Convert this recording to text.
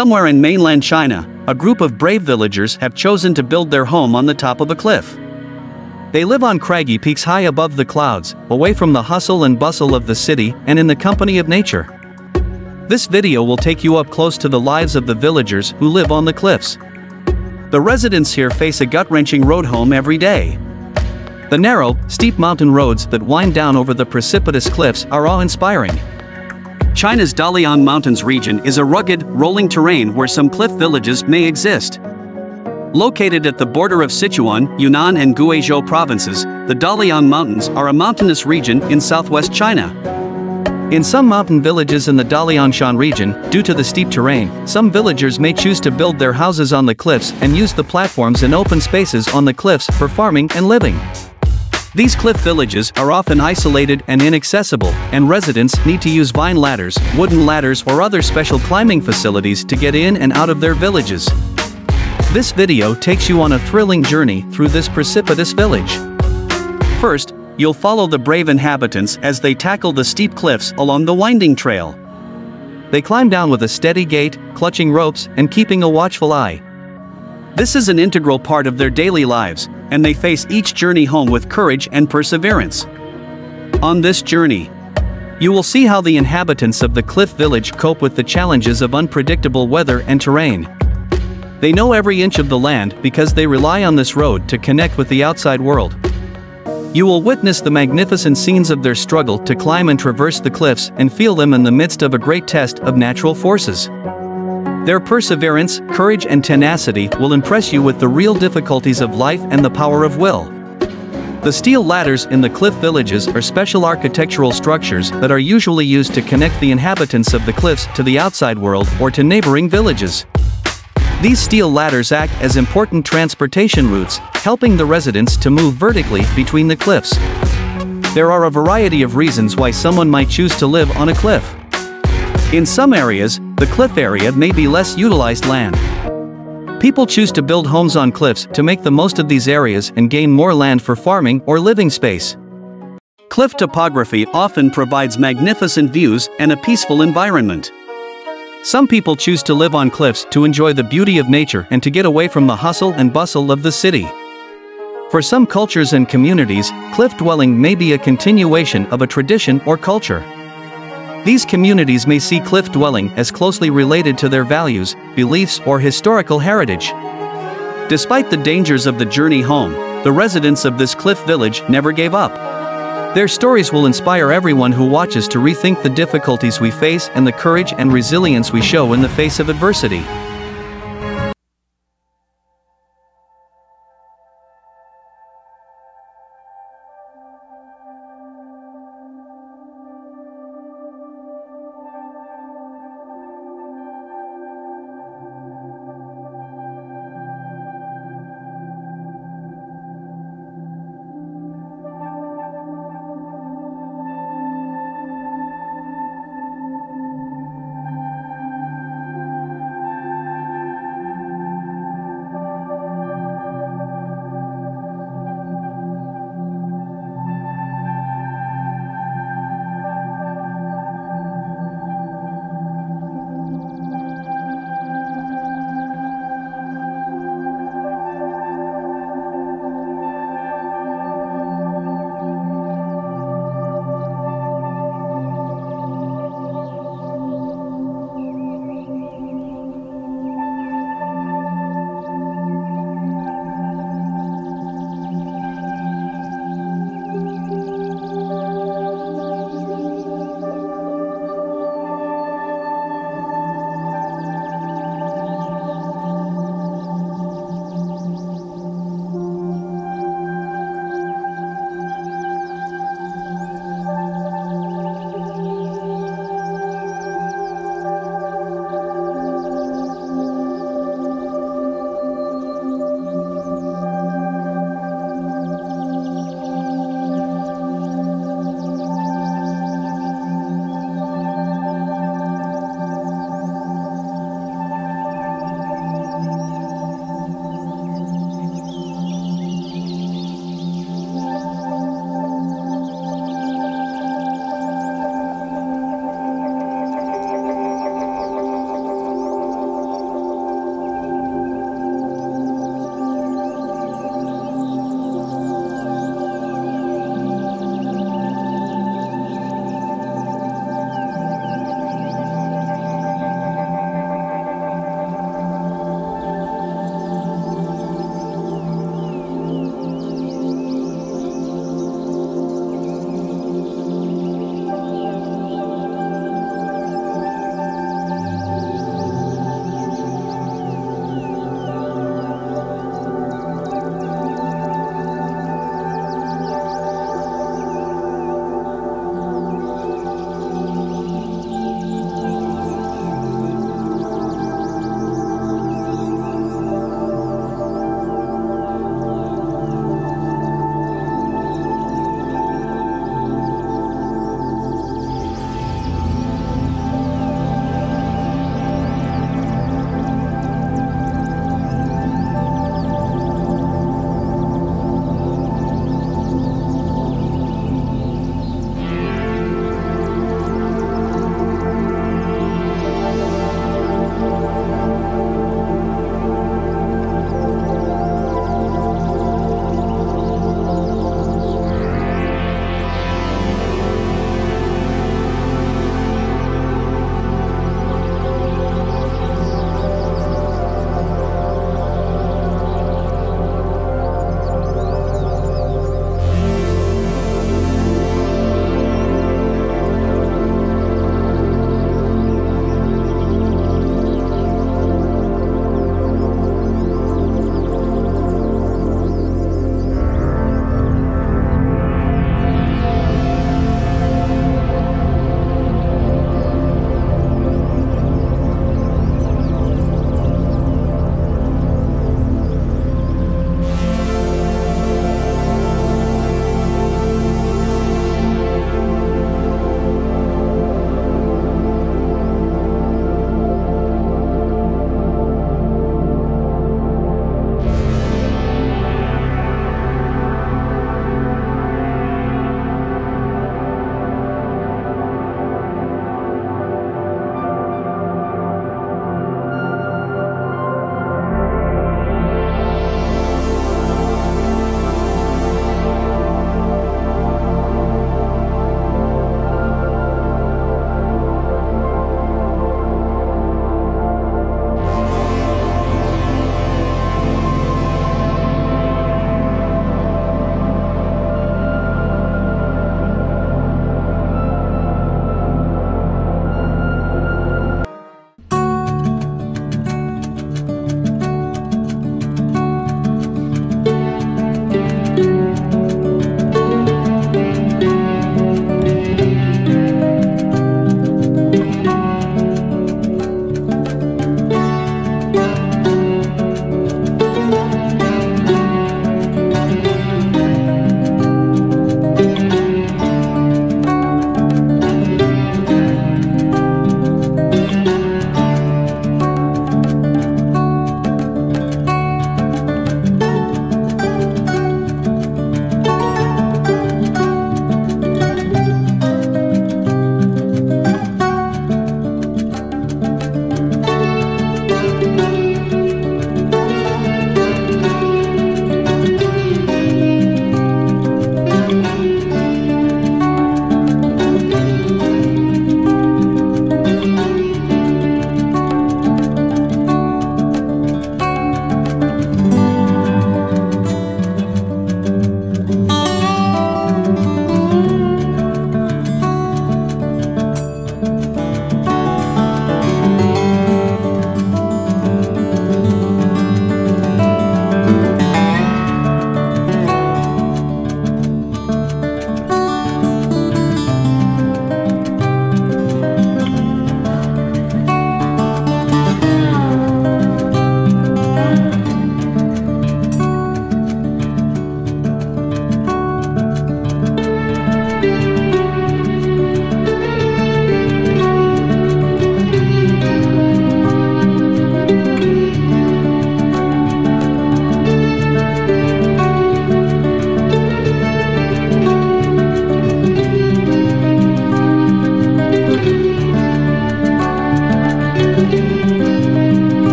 Somewhere in mainland China, a group of brave villagers have chosen to build their home on the top of a cliff. They live on craggy peaks high above the clouds, away from the hustle and bustle of the city and in the company of nature. This video will take you up close to the lives of the villagers who live on the cliffs. The residents here face a gut-wrenching road home every day. The narrow, steep mountain roads that wind down over the precipitous cliffs are awe-inspiring. China's Daliang Mountains region is a rugged, rolling terrain where some cliff villages may exist. Located at the border of Sichuan, Yunnan and Guizhou provinces, the Daliang Mountains are a mountainous region in southwest China. In some mountain villages in the Daliangshan region, due to the steep terrain, some villagers may choose to build their houses on the cliffs and use the platforms and open spaces on the cliffs for farming and living. These cliff villages are often isolated and inaccessible, and residents need to use vine ladders, wooden ladders or other special climbing facilities to get in and out of their villages. This video takes you on a thrilling journey through this precipitous village. First, you'll follow the brave inhabitants as they tackle the steep cliffs along the winding trail. They climb down with a steady gait, clutching ropes and keeping a watchful eye. This is an integral part of their daily lives, and they face each journey home with courage and perseverance. On this journey, you will see how the inhabitants of the cliff village cope with the challenges of unpredictable weather and terrain. They know every inch of the land because they rely on this road to connect with the outside world. You will witness the magnificent scenes of their struggle to climb and traverse the cliffs and feel them in the midst of a great test of natural forces. Their perseverance, courage and tenacity will impress you with the real difficulties of life and the power of will. The steel ladders in the cliff villages are special architectural structures that are usually used to connect the inhabitants of the cliffs to the outside world or to neighboring villages. These steel ladders act as important transportation routes, helping the residents to move vertically between the cliffs. There are a variety of reasons why someone might choose to live on a cliff. In some areas, the cliff area may be less utilized land. People choose to build homes on cliffs to make the most of these areas and gain more land for farming or living space. Cliff topography often provides magnificent views and a peaceful environment. Some people choose to live on cliffs to enjoy the beauty of nature and to get away from the hustle and bustle of the city. For some cultures and communities, cliff dwelling may be a continuation of a tradition or culture. These communities may see cliff dwelling as closely related to their values, beliefs or historical heritage. Despite the dangers of the journey home, the residents of this cliff village never gave up. Their stories will inspire everyone who watches to rethink the difficulties we face and the courage and resilience we show in the face of adversity.